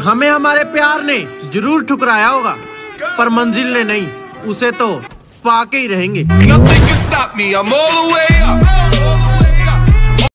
हमें हमारे प्यार ने ज़रूर ठुकराया होगा, पर मंजिल ने नहीं, उसे तो पाके ही रहेंगे Nothing can stop me. I'm all the way